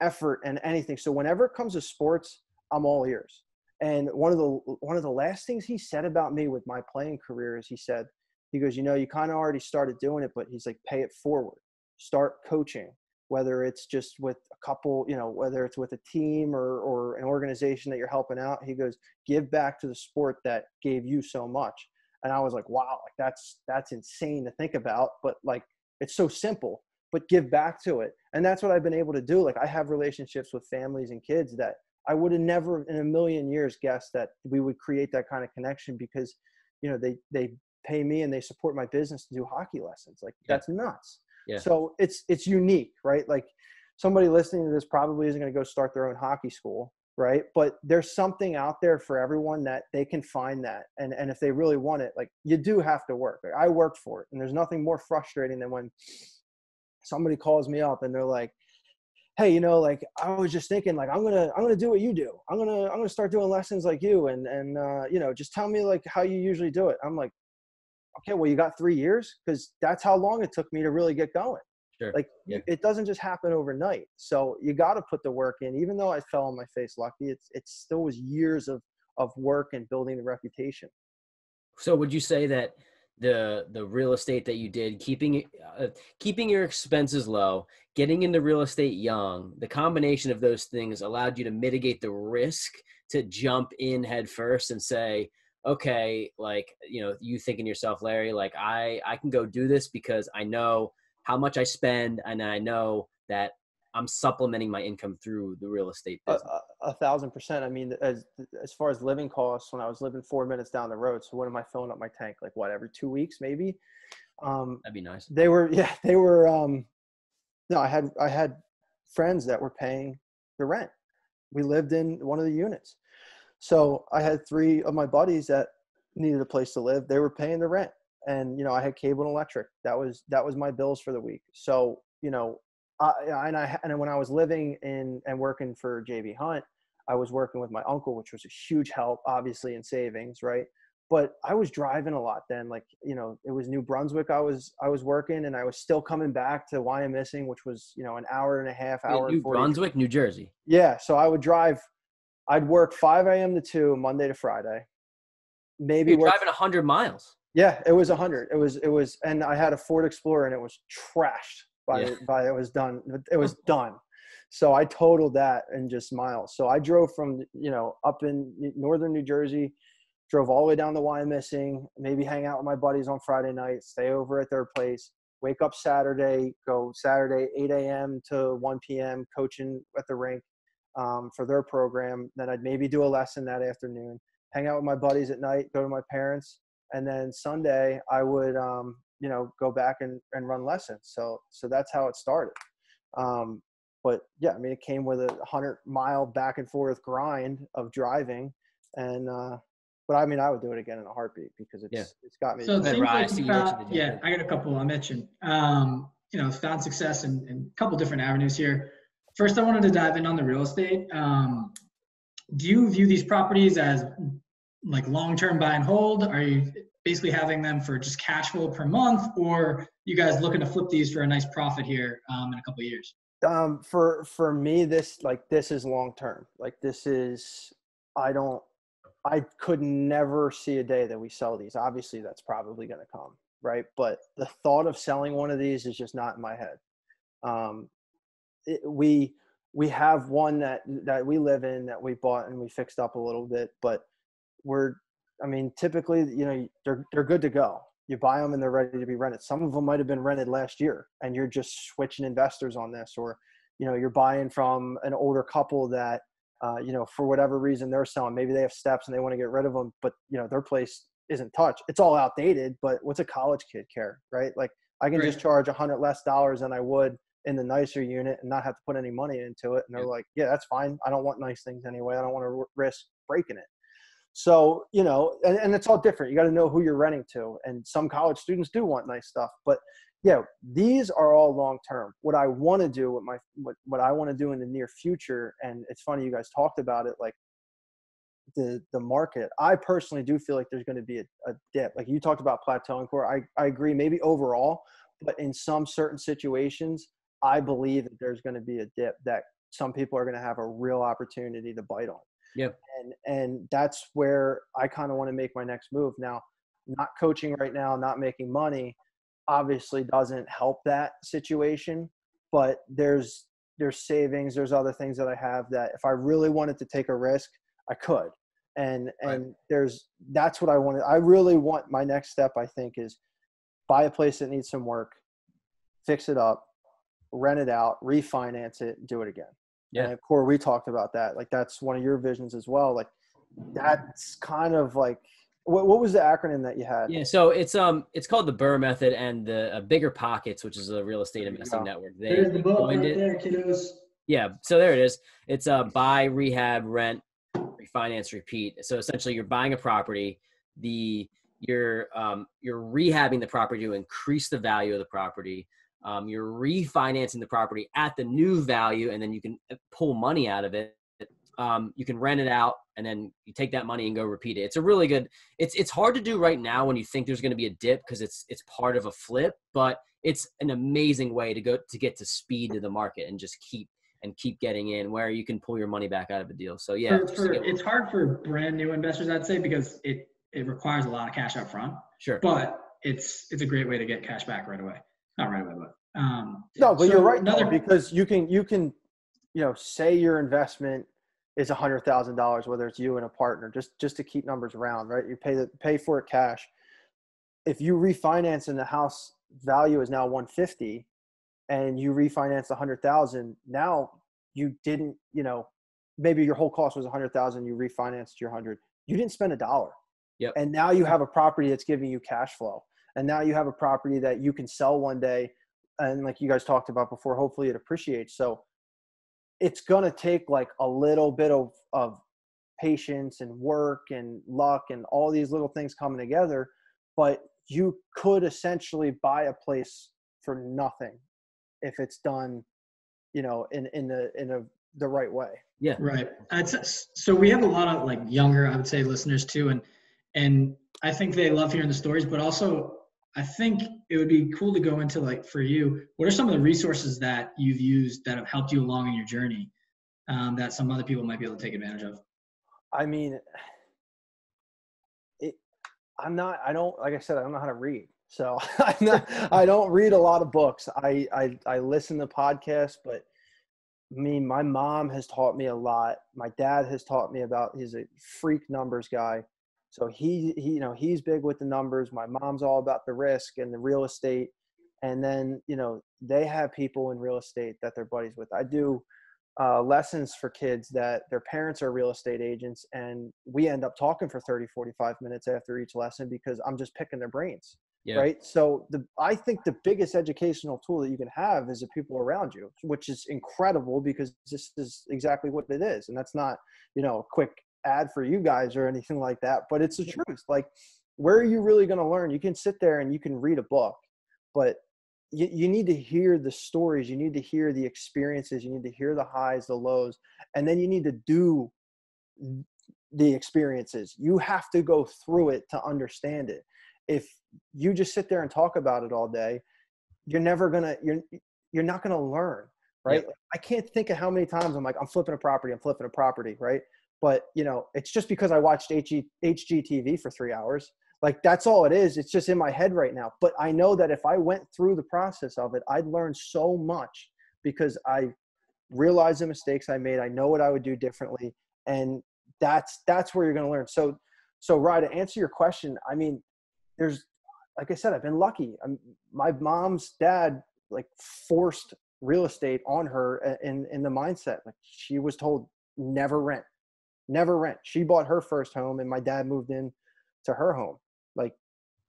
effort and anything. So whenever it comes to sports, I'm all ears. And one of the one of the last things he said about me with my playing career is he said, he goes, you know, you kind of already started doing it, but he's like, pay it forward, start coaching, whether it's just with a couple, you know, whether it's with a team or, or an organization that you're helping out. He goes, give back to the sport that gave you so much. And I was like, wow, like that's, that's insane to think about, but like, it's so simple, but give back to it. And that's what I've been able to do. Like I have relationships with families and kids that I would have never in a million years guessed that we would create that kind of connection because, you know, they, they pay me and they support my business to do hockey lessons. Like yeah. that's nuts. Yeah. So it's it's unique, right? Like somebody listening to this probably isn't going to go start their own hockey school, right? But there's something out there for everyone that they can find that, and and if they really want it, like you do have to work. Like, I worked for it, and there's nothing more frustrating than when somebody calls me up and they're like hey you know like i was just thinking like i'm gonna i'm gonna do what you do i'm gonna i'm gonna start doing lessons like you and and uh, you know just tell me like how you usually do it i'm like okay, well, you got three years because that's how long it took me to really get going. Sure. Like yeah. it doesn't just happen overnight. So you got to put the work in. Even though I fell on my face lucky, it's it still was years of of work and building the reputation. So would you say that the the real estate that you did, keeping uh, keeping your expenses low, getting into real estate young, the combination of those things allowed you to mitigate the risk to jump in head first and say, okay, like, you know, you thinking yourself, Larry, like I, I can go do this because I know how much I spend and I know that I'm supplementing my income through the real estate business. A, a, a, thousand percent. I mean, as as far as living costs, when I was living four minutes down the road, so when am I filling up my tank? Like what? Every two weeks, maybe. Um, That'd be nice. They were, yeah, they were. Um, no, I had I had friends that were paying the rent. We lived in one of the units, so I had three of my buddies that needed a place to live. They were paying the rent, and you know I had cable and electric. That was that was my bills for the week. So you know, I, and I and when I was living in and working for JB Hunt, I was working with my uncle, which was a huge help, obviously in savings, right? But I was driving a lot then. Like you know, it was New Brunswick. I was I was working, and I was still coming back to Wyomissing, which was you know an hour and a half, hour. New Brunswick, New Jersey. Yeah, so I would drive I'd work 5 a.m. to 2 Monday to Friday. Maybe You're driving 100 miles. Yeah, it was 100. It was it was, and I had a Ford Explorer, and it was trashed by yeah. by it was done. It was done. So I totaled that in just miles. So I drove from you know up in northern New Jersey, drove all the way down to Wyomissing, maybe hang out with my buddies on Friday night, stay over at their place, wake up Saturday, go Saturday 8 a.m. to 1 p.m. coaching at the rink, um, for their program. Then I'd maybe do a lesson that afternoon, hang out with my buddies at night, go to my parents, and then Sunday I would, um, you know, go back and, and run lessons. So so that's how it started. Um, but yeah, I mean, it came with a hundred mile back and forth grind of driving, and uh, but I mean, I would do it again in a heartbeat because it's yeah. it's got me. So it seems like you found, yeah, I got a couple I mentioned. Um, you know, found success in, in a couple different avenues here. First, I wanted to dive in on the real estate. Um, do you view these properties as like long-term buy and hold? Are you basically having them for just cash flow per month, or you guys looking to flip these for a nice profit here um, in a couple years? Um, for for me, this like this is long term. Like this is, I don't, I could never see a day that we sell these. Obviously, that's probably going to come, right? But the thought of selling one of these is just not in my head. Um, it, we we have one that that we live in that we bought and we fixed up a little bit, but we're I mean typically you know they're they're good to go. You buy them and they're ready to be rented. Some of them might have been rented last year, and you're just switching investors on this, or you know you're buying from an older couple that uh, you know for whatever reason they're selling. Maybe they have steps and they want to get rid of them, but you know their place isn't touched. It's all outdated, but what's a college kid care, right? Like I can right. just charge a hundred less dollars than I would in the nicer unit and not have to put any money into it. And they're yeah. like, yeah, that's fine. I don't want nice things anyway. I don't want to risk breaking it. So, you know, and, and it's all different. You got to know who you're renting to. And some college students do want nice stuff. But yeah, these are all long term. What I want to do, what my what, what I want to do in the near future, and it's funny you guys talked about it, like the the market. I personally do feel like there's going to be a, a dip. Like you talked about plateauing core. I, I agree, maybe overall, but in some certain situations, I believe that there's going to be a dip that some people are going to have a real opportunity to bite on. Yep. And and that's where I kind of want to make my next move. Now, not coaching right now, not making money, obviously doesn't help that situation. But there's there's savings, there's other things that I have that if I really wanted to take a risk, I could. And and right. there's that's what I wanted. I really want my next step. I think is buy a place that needs some work, fix it up, rent it out, refinance it, do it again. Yeah. And Core, we talked about that. Like that's one of your visions as well. Like that's kind of like what, what was the acronym that you had? Yeah, so it's um it's called the BRRRR method and the uh, BiggerPockets, which is a real estate investing network. They There's the book right it. there, kiddos. Yeah, so there it is. It's a uh, buy, rehab, rent, refinance, repeat. So essentially, you're buying a property. The you're um, you're rehabbing the property to increase the value of the property. Um, you're refinancing the property at the new value, and then you can uh, pull money out of it. Um, you can rent it out, and then you take that money and go repeat it. It's a really good. It's it's hard to do right now when you think there's going to be a dip because it's it's part of a flip, but it's an amazing way to go to get to speed to the market and just keep and keep getting in where you can pull your money back out of a deal. So yeah, for, for, it's hard for brand new investors, I'd say, because it it requires a lot of cash up front. Sure, but it's it's a great way to get cash back right away not right away, but um, no, but so you're right another, because you can you can you know say your investment is a hundred thousand dollars, whether it's you and a partner, just just to keep numbers round, right? You pay the pay for it cash. If you refinance and the house value is now 150 and you refinance a hundred thousand, now you didn't, you know, maybe your whole cost was a hundred thousand, you refinanced your hundred, you didn't spend a dollar. Yep. And now you have a property that's giving you cash flow and now you have a property that you can sell one day and like you guys talked about before hopefully it appreciates. So it's going to take like a little bit of of patience and work and luck and all these little things coming together but you could essentially buy a place for nothing if it's done you know in in the in a the right way. Yeah. Right. So we have a lot of like younger i would say listeners too and and i think they love hearing the stories but also I think it would be cool to go into like for you, what are some of the resources that you've used that have helped you along in your journey um, that some other people might be able to take advantage of? I mean, it, I'm not, I don't, like I said, I don't know how to read. So I'm not, I don't read a lot of books. I, I, I listen to podcasts, but I mean, my mom has taught me a lot. My dad has taught me about, he's a freak numbers guy. So he, he, you know, he's big with the numbers. My mom's all about the risk and the real estate. And then, you know, they have people in real estate that they're buddies with. I do uh, lessons for kids that their parents are real estate agents. And we end up talking for 30, 45 minutes after each lesson because I'm just picking their brains. Yeah. Right. So the I think the biggest educational tool that you can have is the people around you, which is incredible because this is exactly what it is. And that's not, you know, a quick ad for you guys or anything like that, but it's the truth. Like, where are you really going to learn? You can sit there and you can read a book, but you, you need to hear the stories. You need to hear the experiences. You need to hear the highs, the lows, and then you need to do the experiences. You have to go through it to understand it. If you just sit there and talk about it all day, you're never gonna you're you're not gonna learn, right? I can't think of how many times I'm like I'm flipping a property, I'm flipping a property, right? But you know it's just because i watched HG, hgtv for three hours like that's all it is it's just in my head right now but i know that if i went through the process of it i'd learn so much because I realize the mistakes I made. I know what I would do differently, and that's that's where you're going to learn. So, so Rye, to answer your question, I mean, there's like I said, I've been lucky. I'm, my mom's dad like forced real estate on her uh, in in the mindset. Like she was told never rent, never rent. She bought her first home, and my dad moved in to her home. Like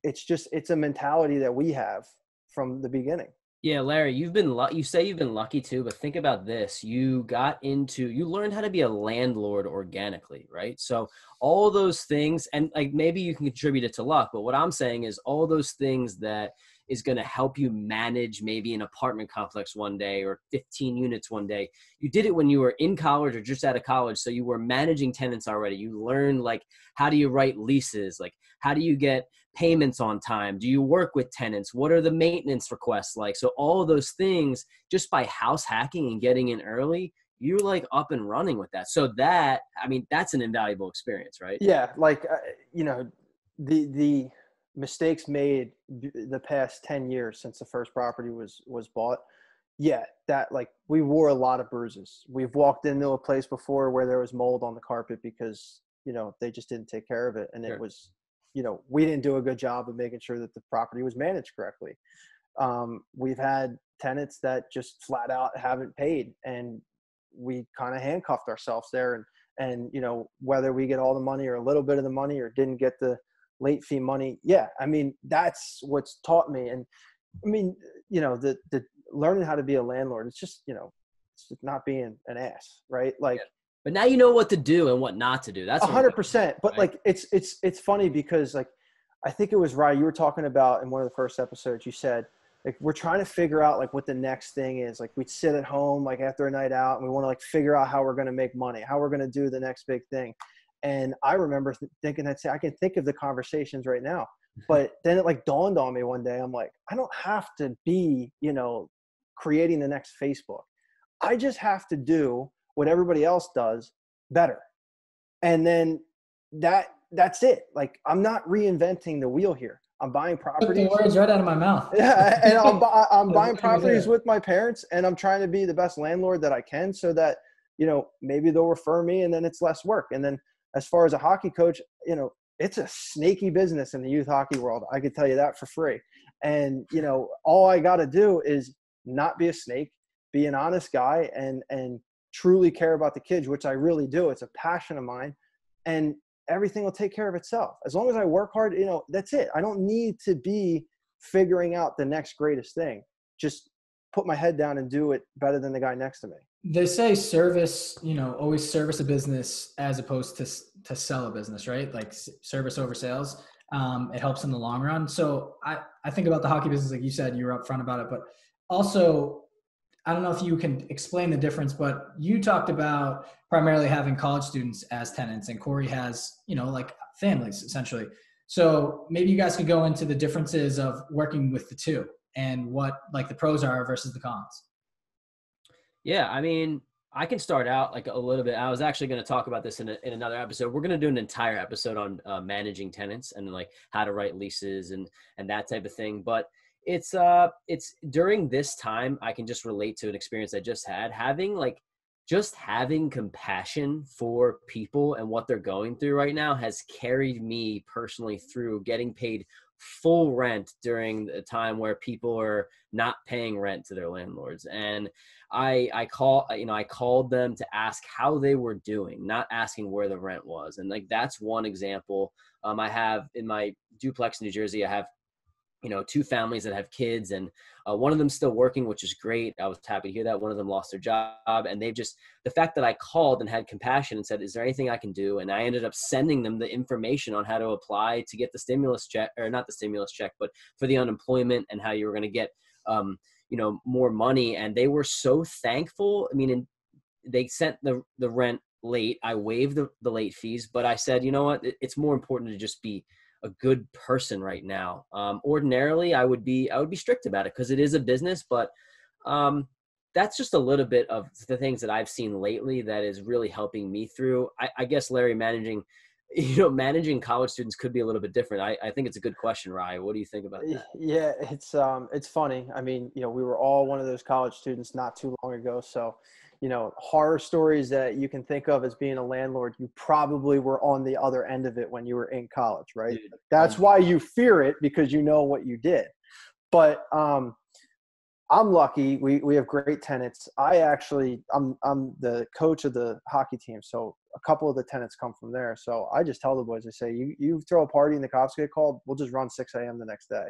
it's just it's a mentality that we have from the beginning. Yeah, Larry, you've been lu- you say you've been lucky too, but think about this. You got into you learned how to be a landlord organically, right? So all those things and like maybe you can contribute it to luck, but what I'm saying is all those things that is going to help you manage maybe an apartment complex one day or 15 units one day. You did it when you were in college or just out of college, so you were managing tenants already. You learned like how do you write leases, like how do you get payments on time? Do you work with tenants? What are the maintenance requests like? So all those things just by house hacking and getting in early, you're like up and running with that. So that, I mean, that's an invaluable experience, right? Yeah, like uh, you know, the the mistakes made the past 10 years since the first property was was bought yeah that like we wore a lot of bruises. We've walked into a place before where there was mold on the carpet because you know they just didn't take care of it. And sure. it was you know we didn't do a good job of making sure that the property was managed correctly. Um, we've had tenants that just flat out haven't paid and we kind of handcuffed ourselves there. And and you know whether we get all the money or a little bit of the money or didn't get the late fee money yeah i mean that's what's taught me and i mean you know the the learning how to be a landlord it's just you know it's just not being an ass right like yeah. But now you know what to do and what not to do. That's hundred percent. But right? like it's it's it's funny because like I think it was right. You were talking about in one of the first episodes. You said like we're trying to figure out like what the next thing is. Like we'd sit at home like after a night out and we want to like figure out how we're going to make money, how we're going to do the next big thing. And I remember th- thinking that say, I can think of the conversations right now. Mm-hmm. But then it like dawned on me one day. I'm like, I don't have to be, you know, creating the next Facebook. I just have to do what everybody else does better. And then that that's it. Like I'm not reinventing the wheel here. I'm buying properties. Took the words right out of my mouth. yeah, and I'm, I'm buying properties with my parents, and I'm trying to be the best landlord that I can, so that you know maybe they'll refer me, and then it's less work. And then as far as a hockey coach, you know, it's a snaky business in the youth hockey world. I could tell you that for free. And you know, all I got to do is not be a snake, be an honest guy, and and truly care about the kids, which I really do. It's a passion of mine, and everything will take care of itself. As long as I work hard, you know, that's it. I don't need to be figuring out the next greatest thing. Just put my head down and do it better than the guy next to me they say service you know always service a business as opposed to to sell a business right? Like service over sales um, it helps in the long run. So i i think about the hockey business like you said you were upfront about it but also i don't know if you can explain the difference but you talked about primarily having college students as tenants and cory has you know like families essentially. So maybe you guys could go into the differences of working with the two and what like the pros are versus the cons yeah, I mean, I can start out like a little bit. I was actually going to talk about this in, a, in another episode. We're going to do an entire episode on uh, managing tenants and like how to write leases and and that type of thing. But it's uh it's during this time I can just relate to an experience I just had. Having like just having compassion for people and what they're going through right now has carried me personally through getting paid full rent during the time where people are not paying rent to their landlords. And i i call you know i called them to ask how they were doing not asking where the rent was. And like that's one example. Um, i have in my duplex in new jersey i have you know two families that have kids and uh, one of them still working which is great. I was happy to hear that. One of them lost their job and they've just the fact that i called and had compassion and said is there anything i can do? And i ended up sending them the information on how to apply to get the stimulus check or not the stimulus check but for the unemployment and how you were going to get um, you know more money. And they were so thankful. I mean they sent the the rent late. I waived the, the late fees but i said you know what? It's more important to just be a good person right now. Um, ordinarily, I would be I would be strict about it because it is a business, but um, that's just a little bit of the things that I've seen lately that is really helping me through. I, I guess Larry managing you know, managing college students could be a little bit different. I, I think it's a good question, ryan What do you think about that? Yeah, it's um, it's funny. I mean, you know, we were all one of those college students not too long ago. So, you know, horror stories that you can think of as being a landlord, you probably were on the other end of it when you were in college, right? Dude, That's why you fear it because you know what you did. But um, I'm lucky. We we have great tenants. I actually I'm I'm the coach of the hockey team, so a couple of the tenants come from there. So I just tell the boys, I say, you you throw a party and the cops get called, we'll just run 6 a.m. the next day.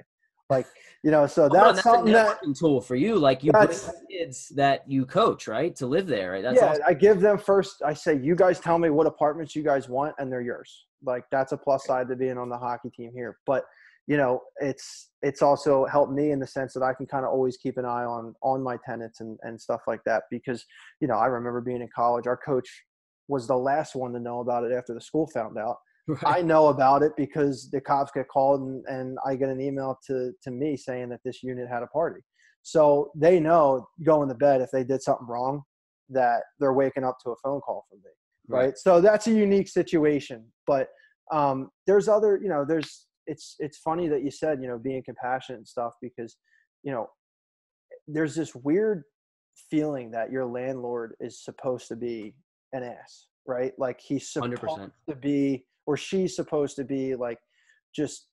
Like you know, so that's, oh, that's something that tool for you. Like you bring kids that you coach, right, to live there. Right? That's yeah, awesome. I give them first. I say, you guys tell me what apartments you guys want, and they're yours. Like that's a plus side to being on the hockey team here. But you know it's it's also helped me in the sense that i can kind of always keep an eye on on my tenants and and stuff like that because you know i remember being in college our coach was the last one to know about it after the school found out right. i know about it because the cops get called and, and i get an email to to me saying that this unit had a party so they know going to bed if they did something wrong that they're waking up to a phone call from me right, right? so that's a unique situation but um, there's other you know there's it's it's funny that you said you know being compassionate and stuff because you know there's this weird feeling that your landlord is supposed to be an ass right like he's supposed 100%. to be or she's supposed to be like just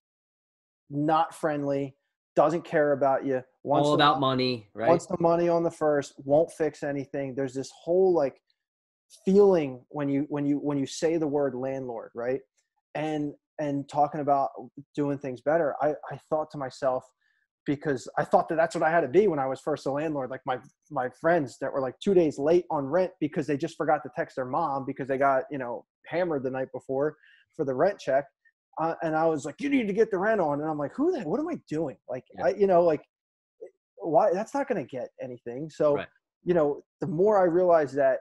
not friendly doesn't care about you wants all about the, money right? wants the money on the first won't fix anything. There's this whole like feeling when you when you when you say the word landlord right? And and talking about doing things better, I, I thought to myself, because I thought that that's what I had to be when I was first a landlord. Like my my friends that were like two days late on rent because they just forgot to text their mom because they got you know hammered the night before for the rent check, uh, and I was like, you need to get the rent on, and I'm like, who the what am I doing? Like yeah. I you know like why that's not going to get anything. So right. you know the more I realized that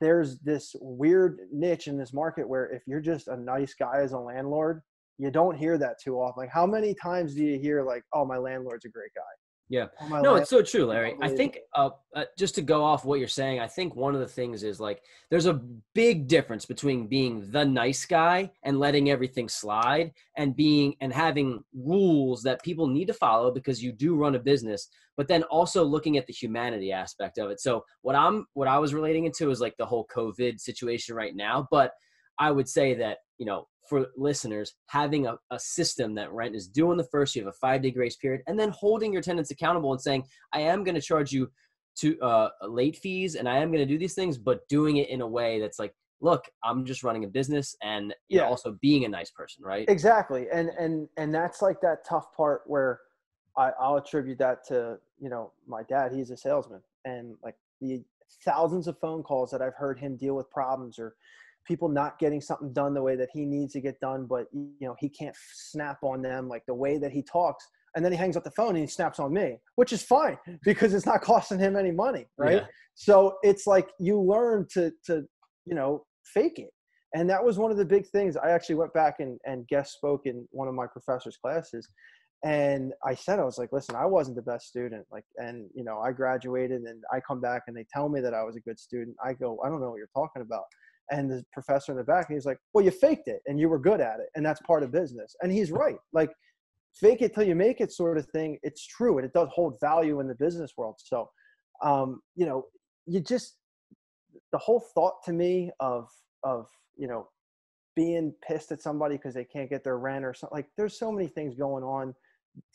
there's this weird niche in this market where if you're just a nice guy as a landlord, you don't hear that too often. Like how many times do you hear like, "Oh, my landlord's a great guy." Yeah. No, it's so true, Larry. I think uh, uh, just to go off what you're saying, I think one of the things is like there's a big difference between being the nice guy and letting everything slide and being and having rules that people need to follow because you do run a business, but then also looking at the humanity aspect of it. So what I'm what I was relating into is like the whole COVID situation right now, but I would say that, you know, for listeners having a, a system that rent is due in the first you have a five day grace period and then holding your tenants accountable and saying i am going to charge you to uh, late fees and i am going to do these things but doing it in a way that's like look i'm just running a business and yeah. Know, also being a nice person right exactly and and and that's like that tough part where I, i'll attribute that to you know my dad he's a salesman and like the thousands of phone calls that i've heard him deal with problems or people not getting something done the way that he needs to get done, but you know he can't snap on them like the way that he talks. And then he hangs up the phone and he snaps on me, which is fine because it's not costing him any money, right? Yeah. So it's like you learn to to you know fake it, and that was one of the big things. I actually went back and and guest spoke in one of my professor's classes, and I said I was like, listen, I wasn't the best student, like, and you know I graduated and I come back and they tell me that I was a good student. I go, I don't know what you're talking about and the professor in the back, he's like, well, you faked it and you were good at it. And that's part of business. And he's right. Like, fake it till you make it sort of thing. It's true. And it does hold value in the business world. So, um, you know, you just, the whole thought to me of, of, you know, being pissed at somebody because they can't get their rent or something like there's so many things going on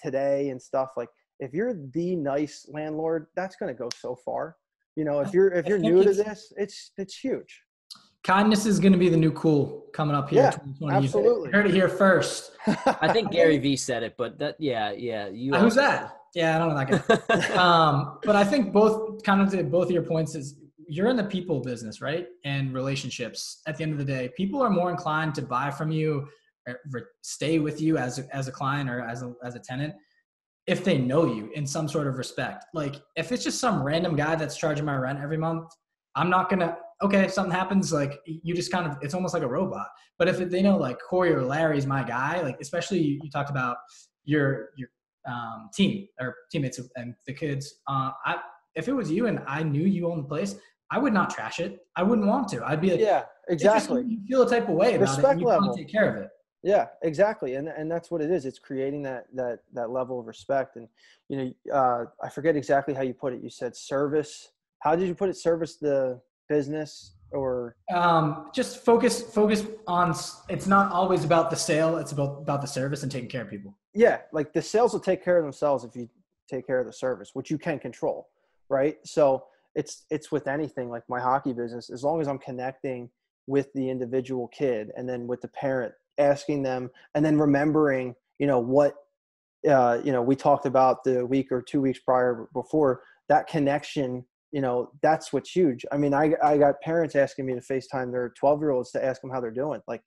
today and stuff like if you're the nice landlord that's going to go so far you know if you're if you're new to this it's it's huge Kindness is going to be the new cool coming up here. Yeah, absolutely. You heard it here first. I think Gary Vee said it, but that, yeah, yeah. You. Who's that? Yeah, I don't know that guy. um, but I think both kind of to both of your points is you're in the people business, right? And relationships. At the end of the day, people are more inclined to buy from you, or stay with you as a, as a client or as a as a tenant if they know you in some sort of respect. Like if it's just some random guy that's charging my rent every month, I'm not gonna okay, if something happens, like you just kind of, it's almost like a robot. But if they know like Cory or Larry's my guy, like especially you, you talked about your your um, team or teammates and the kids. Uh, I if it was you and I knew you owned the place, I would not trash it. I wouldn't want to. I'd be like, yeah, exactly. You feel a type of way about Respect it. You level. take care of it. Yeah, exactly, and and that's what it is. It's creating that that that level of respect, and you know, uh, I forget exactly how you put it. You said service. How did you put it? Service the business or um, just focus focus on. It's not always about the sale. It's about about the service and taking care of people. Yeah, like the sales will take care of themselves if you take care of the service, which you can control, right? So it's it's with anything like my hockey business. As long as I'm connecting with the individual kid and then with the parent asking them and then remembering you know what uh, you know we talked about the week or two weeks prior before that connection you know that's what's huge. I mean i, I got parents asking me to facetime their 12 year olds to ask them how they're doing. Like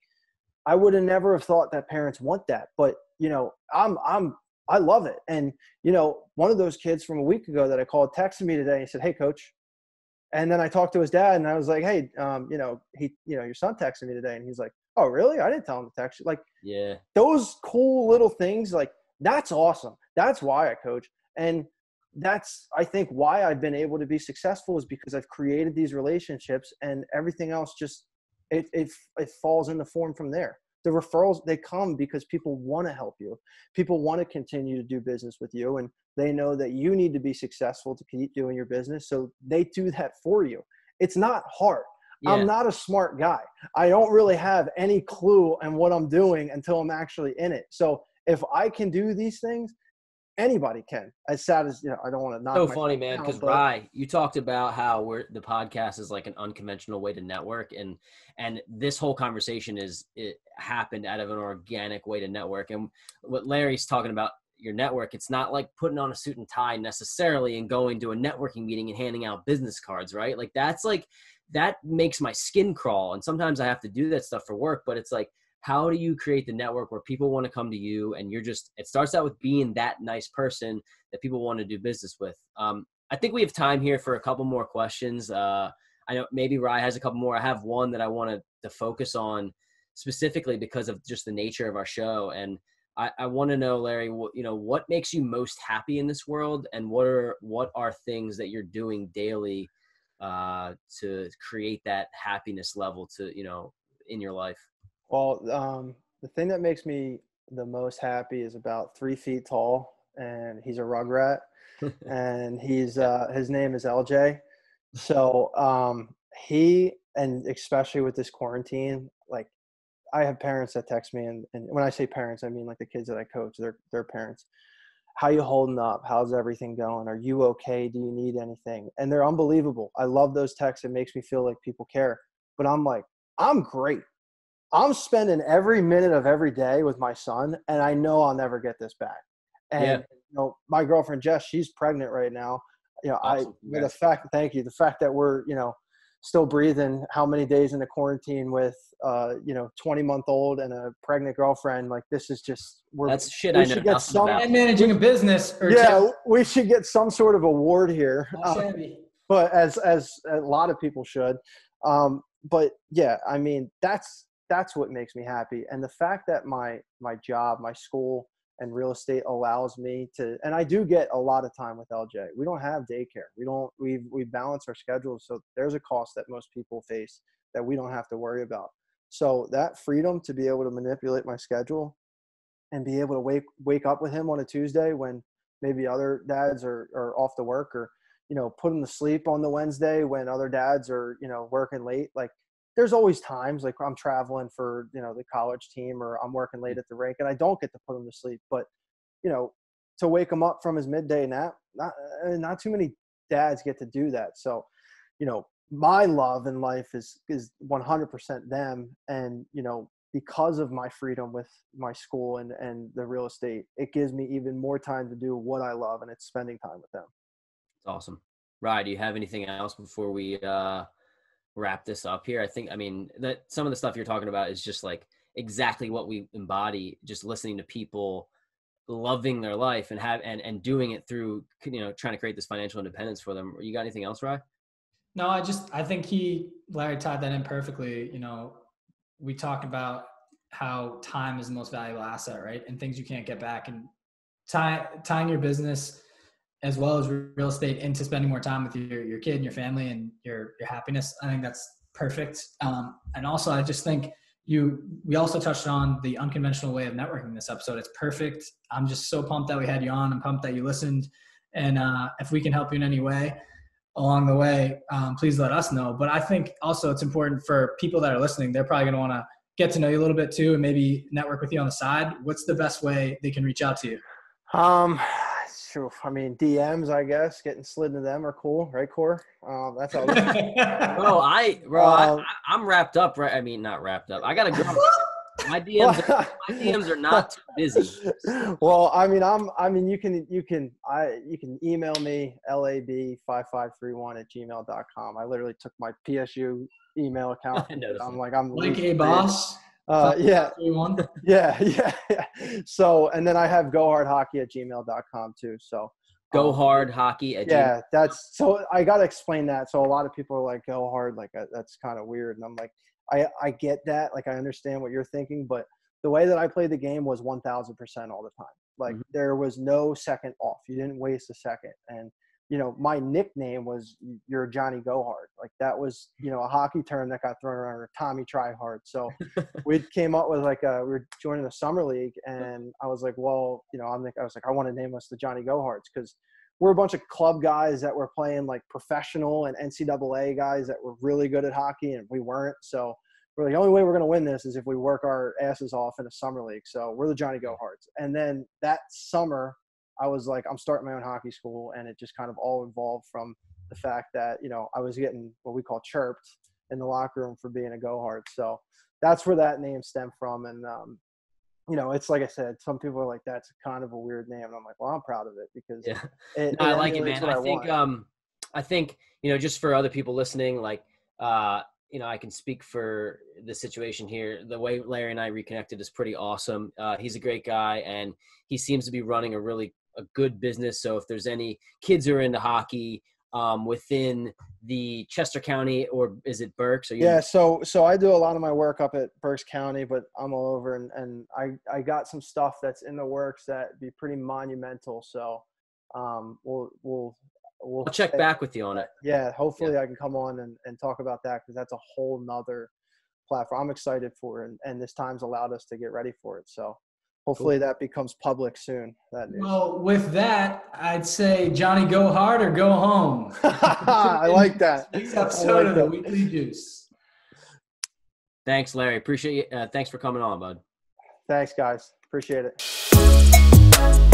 i would have never have thought that parents want that but you know i'm i'm i love it. And you know one of those kids from a week ago that i called texted me today and he said hey coach. And then i talked to his dad and i was like hey um, you know he you know your son texted me today. And he's like oh really? I didn't tell him to text you. Like yeah. those cool little things like that's awesome. That's why i coach. And that's i think why i've been able to be successful is because i've created these relationships and everything else just it it, it falls into form from there. The referrals they come because people want to help you. People want to continue to do business with you and they know that you need to be successful to keep doing your business so they do that for you. It's not hard. Yeah. i'm not a smart guy. I don't really have any clue on what i'm doing until i'm actually in it. So if i can do these things anybody can. As sad as you know, I don't want to. So funny, man. Because Rye, you talked about how we're the podcast is like an unconventional way to network, and and this whole conversation is it happened out of an organic way to network. And what Larry's talking about your network, it's not like putting on a suit and tie necessarily and going to a networking meeting and handing out business cards, right? Like that's like that makes my skin crawl. And sometimes I have to do that stuff for work, but it's like how do you create the network where people want to come to you and you're just it starts out with being that nice person that people want to do business with. Um, i think we have time here for a couple more questions. Uh, i know maybe rye has a couple more. I have one that i wanted to focus on specifically because of just the nature of our show and i, I want to know larry what, you know what makes you most happy in this world and what are what are things that you're doing daily uh, to create that happiness level to you know in your life well, um, the thing that makes me the most happy is about three feet tall, and he's a rugrat, and he's uh, his name is LJ. So um, he and especially with this quarantine, like I have parents that text me, and, and when I say parents, I mean like the kids that I coach, their their parents. How you holding up? How's everything going? Are you okay? Do you need anything? And they're unbelievable. I love those texts. It makes me feel like people care. But I'm like, I'm great. I'm spending every minute of every day with my son, and I know I'll never get this back. And yeah. you know, my girlfriend Jess, she's pregnant right now. You know, awesome. I the fact, thank you, the fact that we're you know still breathing, how many days in the quarantine with uh you know 20 month old and a pregnant girlfriend, like this is just we're that's shit. We I know get some, about. And managing a business. yeah, we should get some sort of award here. Um, but as as a lot of people should. Um, but yeah, I mean that's that's what makes me happy and the fact that my my job my school and real estate allows me to and i do get a lot of time with lj we don't have daycare. We don't we we balance our schedules so there's a cost that most people face that we don't have to worry about. So that freedom to be able to manipulate my schedule and be able to wake wake up with him on a tuesday when maybe other dads are, are off to work or you know put him to sleep on the wednesday when other dads are you know working late like there's always times like I'm traveling for you know the college team or I'm working late at the rink and I don't get to put him to sleep. But you know, to wake him up from his midday nap, not uh, not too many dads get to do that. So, you know, my love in life is is 100% them, and you know because of my freedom with my school and and the real estate, it gives me even more time to do what I love, and it's spending time with them. It's awesome. Rye, do you have anything else before we uh wrap this up here. I think, I mean, that some of the stuff you're talking about is just like exactly what we embody, just listening to people loving their life and have and, and doing it through you know trying to create this financial independence for them you got anything else Rye? no i just i think he larry tied that in perfectly you know we talk about how time is the most valuable asset right and things you can't get back and tie, tying your business as well as real estate into spending more time with your, your kid and your family and your, your happiness. I think that's perfect. Um, and also, I just think you, we also touched on the unconventional way of networking this episode. It's perfect. I'm just so pumped that we had you on. I'm pumped that you listened. And uh, if we can help you in any way along the way, um, please let us know. But I think also it's important for people that are listening. They're probably going to want to get to know you a little bit too, and maybe network with you on the side. What's the best way they can reach out to you? Um, sure. I mean, DMs, I guess, getting slid into them are cool, right, Core? Um, that's all. bro, I, bro, um, I, am wrapped up, right? I mean, not wrapped up. I got to go. My DMs, are, my DMs are not too busy. Well, I mean, I'm, I mean, you can, you can, I, you can email me lab five five three one at gmail.com. I literally took my PSU email account. I'm like, I'm like a boss. Uh, yeah. yeah, yeah, yeah. So, and then I have gohardhockey at gmail.com too. So, go um, hard hockey at yeah, that's so I got to explain that. So, a lot of people are like, go hard, like, uh, that's kind of weird. And I'm like, I, I get that. Like, I understand what you're thinking, but the way that I played the game was 1000% all the time. Like, mm-hmm. there was no second off. You didn't waste a second. And, you know, my nickname was "You're Johnny Go Hard." Like that was, you know, a hockey term that got thrown around, or Tommy Try Hard. So we came up with like a, we were joining the summer league, and I was like, well, you know, I'm like, I was like, I want to name us the Johnny Go Hards because we're a bunch of club guys that were playing like professional and NCAA guys that were really good at hockey, and we weren't. So we're like, the only way we're going to win this is if we work our asses off in a summer league. So we're the Johnny Go Hards. And then that summer, I was like, I'm starting my own hockey school, and it just kind of all evolved from the fact that you know I was getting what we call chirped in the locker room for being a go hard. So that's where that name stemmed from, and um, you know, it's like I said, some people are like, that's kind of a weird name, and I'm like, well, I'm proud of it because yeah, it, no, it I like it, man. I, I think um, I think you know, just for other people listening, like uh, you know, I can speak for the situation here. The way Larry and I reconnected is pretty awesome. Uh, he's a great guy, and he seems to be running a really a good business. So if there's any kids who are into hockey um, within the Chester County or is it Berks? Or yeah, so so I do a lot of my work up at Berks County, but I'm all over and, and I, I got some stuff that's in the works that be pretty monumental. So um, we'll we'll we'll I'll check back with you on it. Yeah, hopefully yeah. I can come on and, and talk about that because that's a whole nother platform. I'm excited for and, and this time's allowed us to get ready for it. So hopefully that becomes public soon. That news. Well, with that, I'd say Johnny, go hard or go home. I like that. Next episode like of the Weekly Juice. Thanks, Larry. Appreciate you. Uh, thanks for coming on, bud. Thanks, guys. Appreciate it.